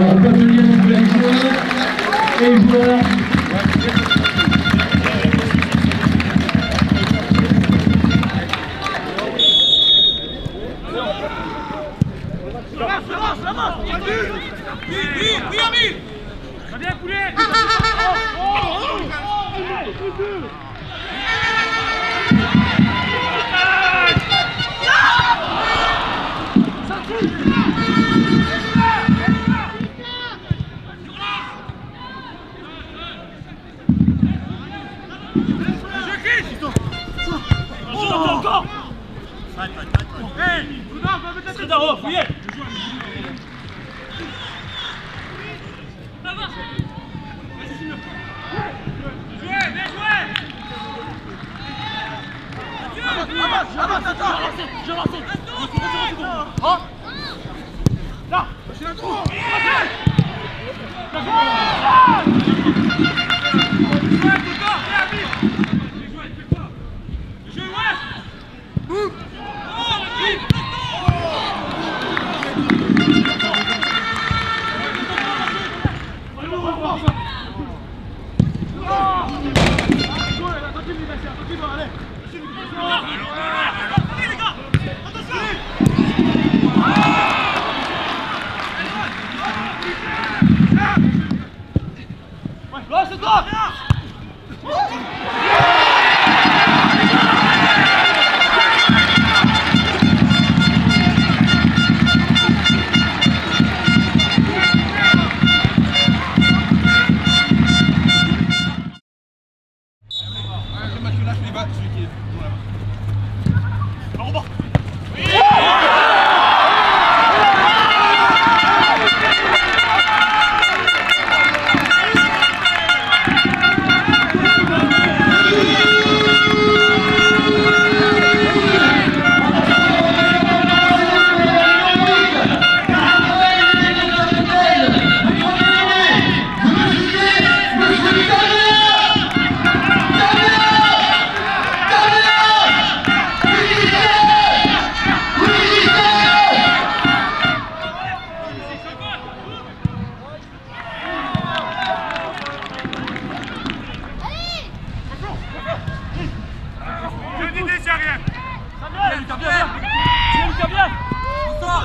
Alors, on peut vous voulez les joueurs et joueurs. sort Hé fouillez Bien joué, bien joué Avance, avance, Bien joué celui qui est dans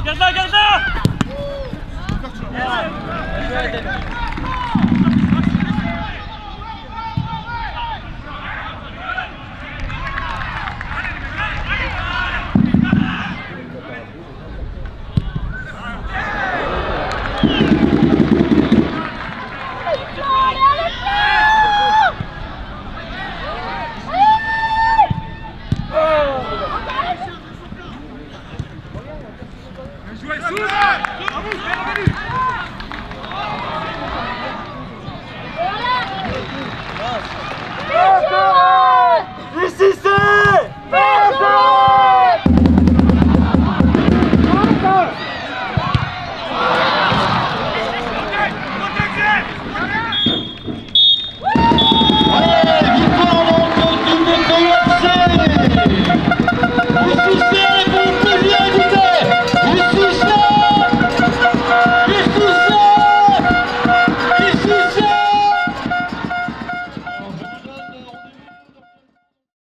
跟上跟上